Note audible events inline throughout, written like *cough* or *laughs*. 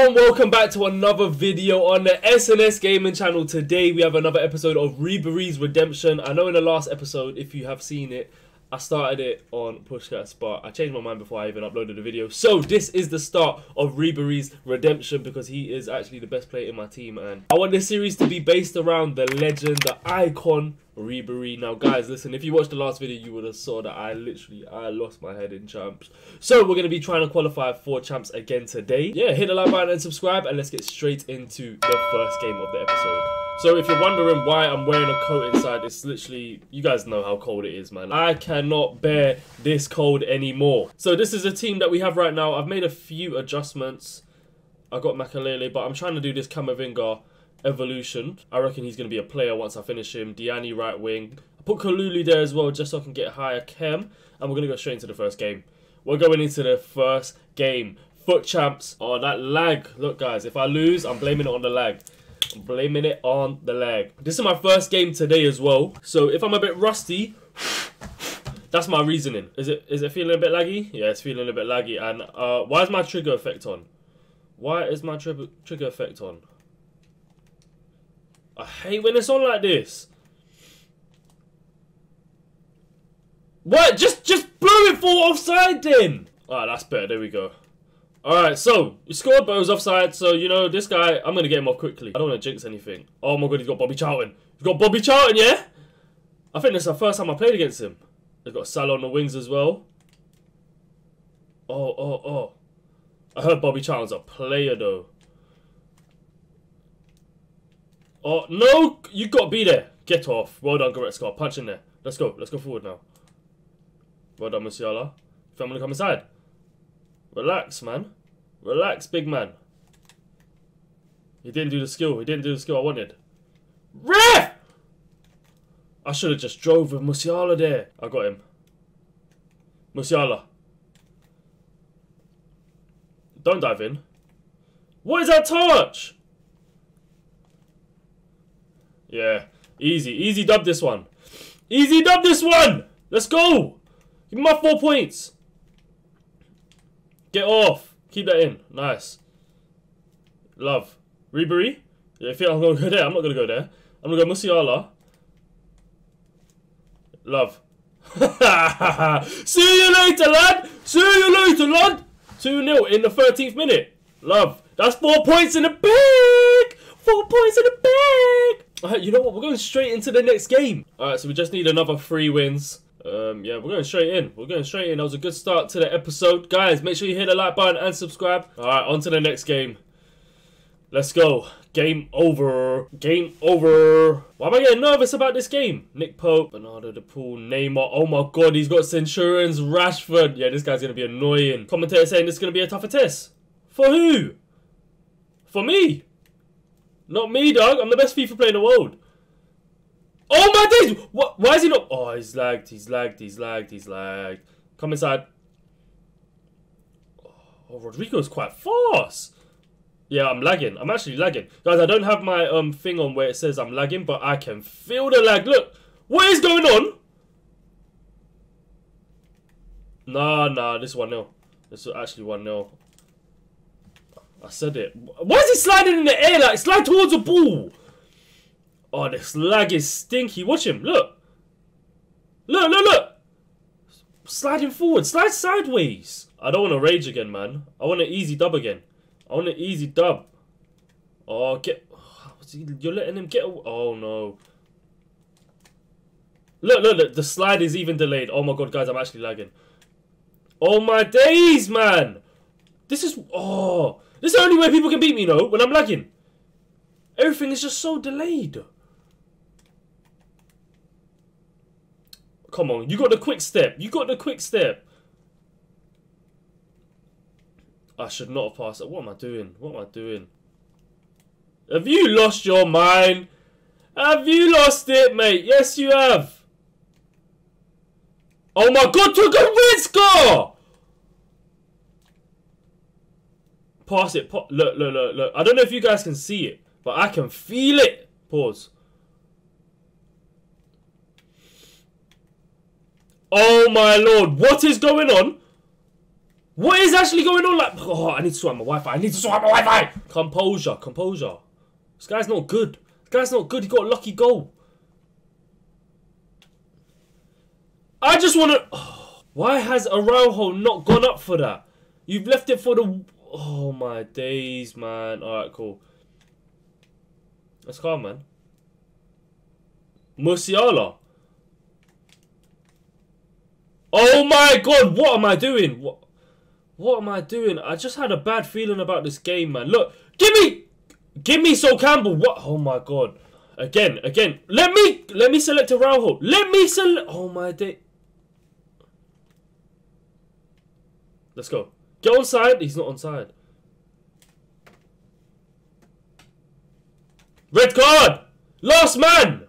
everyone, welcome back to another video on the SNS Gaming channel. Today we have another episode of Ribery's Redemption. I know in the last episode, if you have seen it, I started it on Puskas, but I changed my mind before I even uploaded the video. So this is the start of Ribery's Redemption because he is actually the best player in my team. And I want this series to be based around the legend, the icon, Ribery. Now guys, listen, if you watched the last video, you would have saw that I literally, I lost my head in champs. So we're going to be trying to qualify for champs again today. Yeah, hit the like button and subscribe and let's get straight into the first game of the episode. So if you're wondering why I'm wearing a coat inside, it's literally, you guys know how cold it is, man. I cannot bear this cold anymore. So this is a team that we have right now. I've made a few adjustments. I got Makelele, but I'm trying to do this Camavinga evolution. I reckon he's going to be a player once I finish him. Diani right wing. I put Kalulu there as well just so I can get higher chem. And we're going to go straight into the first game. We're going into the first game. FUT champs. Oh, that lag. Look, guys, if I lose, I'm blaming it on the lag. I'm blaming it on the lag. This is my first game today as well. So if I'm a bit rusty, that's my reasoning. Is it is it feeling a bit laggy? Yeah, it's feeling a bit laggy. And uh, why is my trigger effect on? Why is my tri trigger effect on? I hate when it's on like this. What? Just just blow it for offside then. Alright, that's better. There we go. Alright, so, you scored, but it was offside, so, you know, this guy, I'm going to get him off quickly. I don't want to jinx anything. Oh my god, he's got Bobby Charlton. He's got Bobby Charlton, yeah? I think this is the first time I played against him. He's got Salah on the wings as well. Oh, oh, oh. I heard Bobby Charlton's a player, though. Oh, no! You got to be there. Get off. Well done, Goretzka. Punch in there. Let's go. Let's go forward now. Well done, Musiala. If I'm going to come inside. Relax, man. Relax, big man. He didn't do the skill. He didn't do the skill I wanted. Ref! I should have just drove with Musiala there. I got him. Musiala. Don't dive in. What is that touch? Yeah. Easy. Easy dub this one. Easy dub this one! Let's go! Give me my four points. Get off. Keep that in. Nice. Love. Ribery? Yeah, I feel I'm going to go there. I'm not going to go there. I'm going to go Musiala. Love. *laughs* See you later, lad. See you later, lad. 2-0 in the 13th minute. Love. That's four points in the bag. Four points in the bag. Alright, you know what? We're going straight into the next game. Alright, so we just need another three wins. Um, yeah, we're going straight in. We're going straight in. That was a good start to the episode. Guys, make sure you hit the like button and subscribe. Alright, on to the next game. Let's go. Game over. Game over. Why am I getting nervous about this game? Nick Pope, Bernardo De Paul, Neymar. Oh my god, he's got Centurions, Rashford. Yeah, this guy's going to be annoying. Commentator saying this is going to be a tougher test. For who? For me. Not me, dog. I'm the best FIFA player in the world. Oh my days! What? Why is he not? Oh, he's lagged. He's lagged. He's lagged. He's lagged. Come inside. Oh, Rodrigo's quite fast. Yeah, I'm lagging. I'm actually lagging. Guys, I don't have my um thing on where it says I'm lagging, but I can feel the lag. Look, what is going on? Nah, nah, this is 1-0. This is actually 1-0. I said it. Why is he sliding in the air? Like, slide towards the ball. Oh, this lag is stinky. Watch him. Look. Look, look, look. Sliding forward. Slide sideways. I don't want to rage again, man. I want an easy dub again. I want an easy dub. Oh, get... *sighs* You're letting him get... Oh, no. Look, look, look. The slide is even delayed. Oh, my God, guys. I'm actually lagging. Oh, my days, man. This is... Oh... This is the only way people can beat me, though, when I'm lagging. Everything is just so delayed. Come on, you got the quick step. You got the quick step. I should not have passed it. What am I doing? What am I doing? Have you lost your mind? Have you lost it, mate? Yes, you have. Oh my god, took a risk! Ah! Pass it. Pa look, look, look, look. I don't know if you guys can see it, but I can feel it. Pause. Oh my lord. What is going on? What is actually going on? Like, oh, I need to out my Wi-Fi. I need to out my Wi-Fi. Composure, composure. This guy's not good. This guy's not good. He got a lucky goal. I just want to. Oh, why has Araujo not gone up for that? You've left it for the. Oh my days, man. All right, cool. Let's calm, man. Musiala. Oh my god, what am I doing? What what am I doing? I just had a bad feeling about this game, man. Look, give me give me Sol Campbell. What oh my god. Again, again. Let me let me select Araujo. Let me select Oh my day. Let's go. Get on side. He's not on side. Red card! Last man!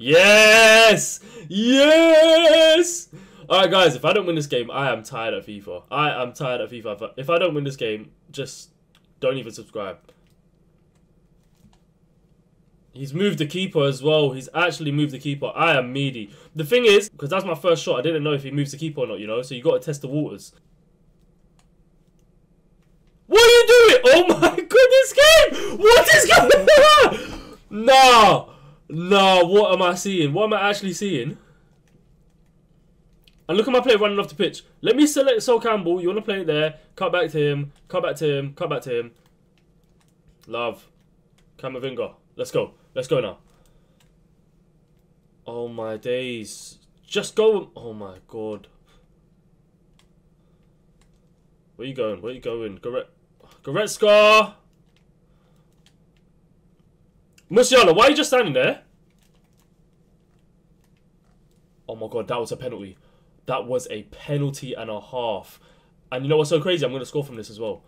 Yes! Yes! Alright guys, if I don't win this game, I am tired of FIFA. I am tired of FIFA. If I don't win this game, just don't even subscribe. He's moved the keeper as well. He's actually moved the keeper. I am meaty. The thing is, because that's my first shot, I didn't know if he moves the keeper or not, you know? So you got to test the waters. What are you doing? Oh *laughs* my goodness, game! What is going on? Nah. Nah, what am I seeing? What am I actually seeing? And look at my player running off the pitch. Let me select Sol Campbell. You want to play it there. Cut back to him. Cut back to him. Cut back to him. Love. Camavinga. Let's go. Let's go now. Oh my days. Just go. Oh my god. Where you going? Where you going? Goret Goretzka! Musiala, why are you just standing there? Oh my god, that was a penalty. That was a penalty and a half. And you know what's so crazy? I'm going to score from this as well.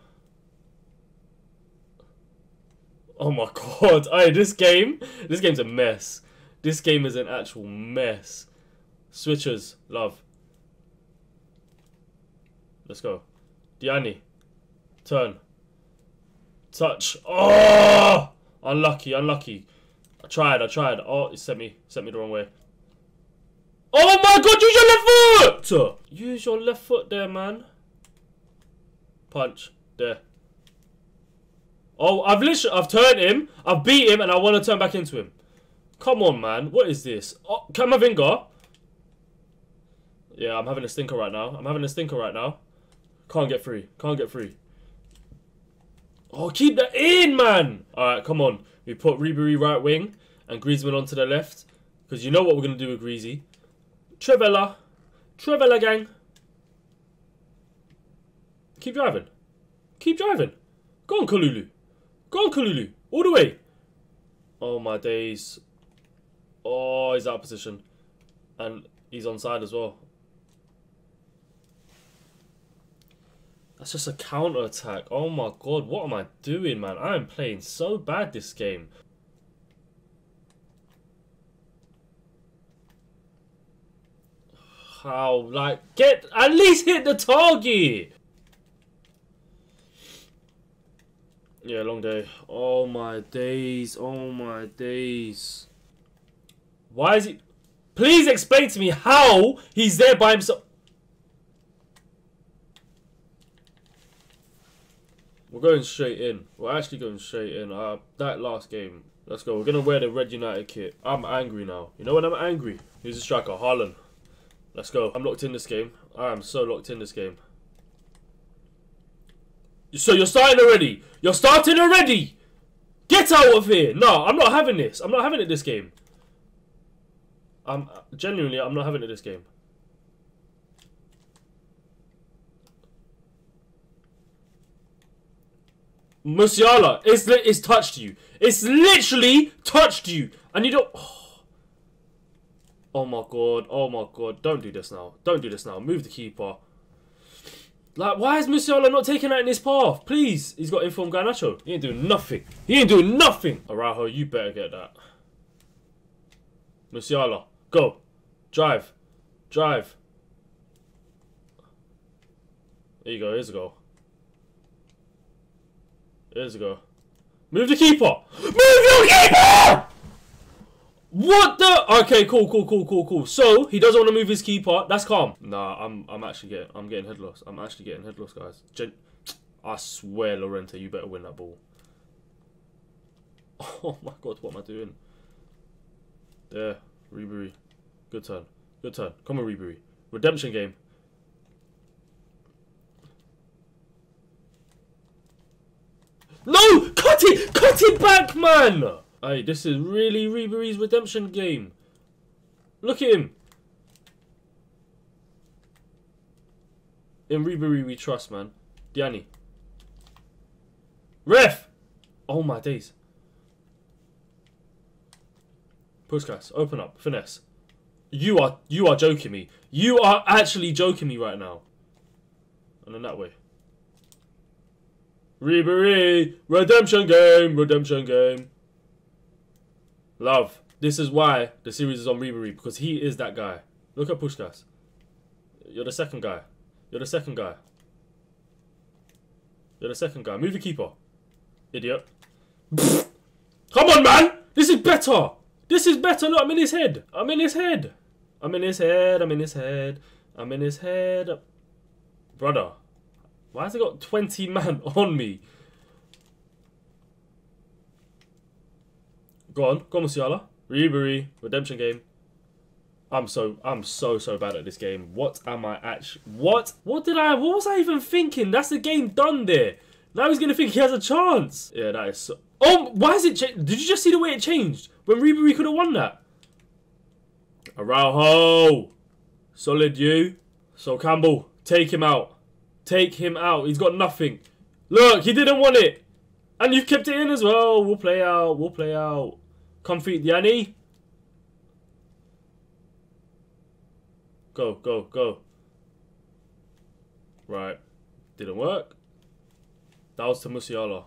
Oh my *laughs* god. Hey, this game, this game's a mess. This game is an actual mess. Switchers, love. Let's go. Diani. Turn. Touch. Oh! Unlucky, unlucky. I tried, I tried. Oh, it sent me, sent me the wrong way. Oh my god, use your left foot! Use your left foot there, man. Punch. There. Oh, I've literally, I've turned him, I've beat him, and I want to turn back into him. Come on, man. What is this? Oh, Camavinga. Yeah, I'm having a stinker right now. I'm having a stinker right now. Can't get free. Can't get free. Oh, keep that in, man! Alright, come on. We put Ribery right wing and Griezmann onto the left. Because you know what we're going to do with Greasy. Trivela. Trivela, gang. Keep driving. Keep driving. Go on, Kalulu. Go on, Kalulu. All the way. Oh, my days. Oh, he's out of position. And he's on side as well. That's just a counter attack. Oh my god, what am I doing, man? I am playing so bad this game. How, like, get, at least hit the target! Yeah, long day. Oh my days, oh my days. Why is he... Please explain to me how he's there by himself. We're going straight in. We're actually going straight in. Uh, that last game. Let's go. We're going to wear the Red United kit. I'm angry now. You know when I'm angry? Who's the striker? Haaland. Let's go. I'm locked in this game. I am so locked in this game. So you're starting already? You're starting already? Get out of here! No, I'm not having this. I'm not having it this game. I'm genuinely, I'm not having it this game. Musiala, it's, it's touched you. It's literally touched you. And you don't... Oh. *sighs* oh my god. Oh my god. Don't do this now. Don't do this now. Move the keeper. Like, why is Musiala not taking that in his path? Please. He's got informed Garnacho. He ain't doing nothing. He ain't doing nothing. Araujo, you better get that. Musiala. Go. Drive. Drive. There you go. Here's a goal. There's a go. Move the keeper! Move your keeper! What the? Okay, cool, cool, cool, cool, cool. So he doesn't want to move his keeper. That's calm. Nah, I'm, I'm actually getting, I'm getting head loss. I'm actually getting head loss, guys. Gen I swear, Llorente, you better win that ball. *laughs* Oh my god, what am I doing? There, Ribery. Good turn. Good turn. Come on, Ribery. Redemption game. No! Cut it! Cut it back, man! Hey, this is really Ribery's redemption game. Look at him. In Ribery we trust, man. Diani. Ref! Oh my days. Puskas, open up. Finesse. You are you are joking me. You are actually joking me right now. And then that way. Ribery! Redemption game! Redemption game. Love. This is why the series is on Ribery, because he is that guy. Look at Puskas. You're the second guy. You're the second guy. You're the second guy. Move the keeper. Idiot. *laughs* Come on, man! This is better! This is better! Look, I'm in his head! I'm in his head! I'm in his head, I'm in his head, I'm in his head. Brother, why has it got 20 man *laughs* on me? Go on, go on, Musiala. Ribery, redemption game. I'm so, I'm so, so bad at this game. What am I actually, what? What did I, what was I even thinking? That's the game done there. Now he's going to think he has a chance. Yeah, that is so, oh, why is it, changed? did you just see the way it changed? When Ribery could have won that. Araujo. Solid you. Sol Campbell, take him out. Take him out. He's got nothing. Look, he didn't want it. And you've kept it in as well. We'll play out. We'll play out. Comfy Yanni. Go, go, go. Right. Didn't work. That was to Musiala.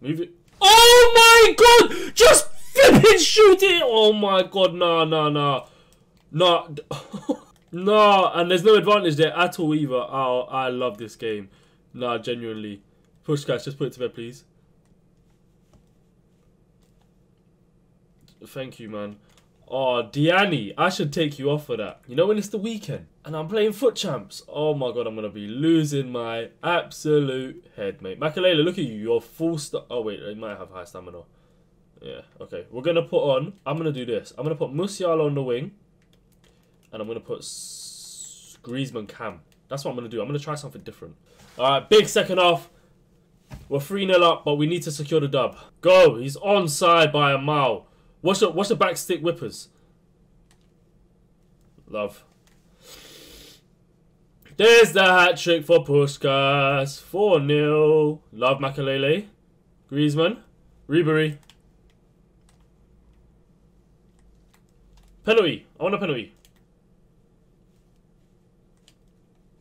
Move it. Oh my god! Just flipping shoot it! Oh my god, nah, nah, nah. Nah. *laughs* Oh nah, and there's no advantage there at all either. Oh, I love this game. Nah, genuinely. Puskas, just put it to bed, please. Thank you, man. Oh, Diani, I should take you off for that. You know when it's the weekend and I'm playing FUT champs? Oh my god, I'm going to be losing my absolute head, mate. Makelele, look at you. You're full st- Oh, wait, you might have high stamina. Yeah, okay. We're going to put on... I'm going to do this. I'm going to put Musiala on the wing. And I'm going to put Griezmann Cam. That's what I'm going to do. I'm going to try something different. Alright, big second half. We're 3-0 up, but we need to secure the dub. Go. He's onside by a mile. Watch the what's the back stick whippers? Love. There's the hat trick for Puskas. 4 0. Love Makelele. Griezmann. Ribery. Penalty. I want a penalty.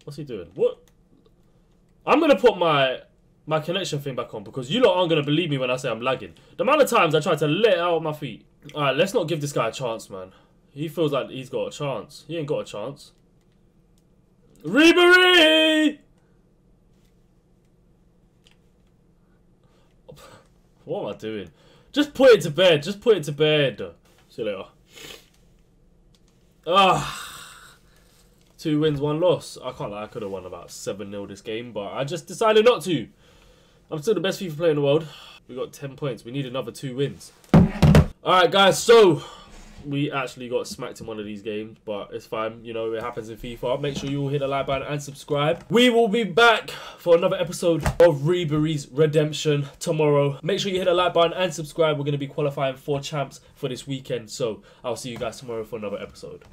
What's he doing? What? I'm going to put my my connection thing back on because you lot aren't going to believe me when I say I'm lagging. The amount of times I try to let out my feet. Alright, let's not give this guy a chance, man. He feels like he's got a chance. He ain't got a chance. Ribery! What am I doing? Just put it to bed. Just put it to bed. See you later. Ah. Two wins, one loss. I can't lie, I could have won about 7-0 this game, but I just decided not to. I'm still the best FIFA player in the world. We got 10 points. We need another two wins. Alright, guys, so we actually got smacked in one of these games, but it's fine. You know, it happens in FIFA. Make sure you all hit the like button and subscribe. We will be back for another episode of Ribery's Redemption tomorrow. Make sure you hit the like button and subscribe. We're going to be qualifying for champs for this weekend. So I'll see you guys tomorrow for another episode.